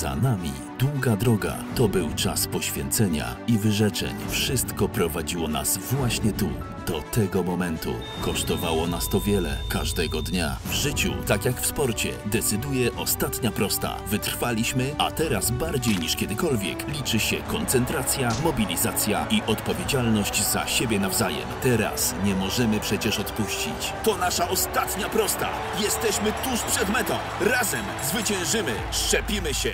Za nami długa droga. To był czas poświęcenia i wyrzeczeń. Wszystko prowadziło nas właśnie tu, do tego momentu. Kosztowało nas to wiele, każdego dnia. W życiu, tak jak w sporcie, decyduje ostatnia prosta. Wytrwaliśmy, a teraz bardziej niż kiedykolwiek liczy się koncentracja, mobilizacja i odpowiedzialność za siebie nawzajem. Teraz nie możemy przecież odpuścić. To nasza ostatnia prosta. Jesteśmy tuż przed metą. Razem zwyciężymy. Szczepimy się.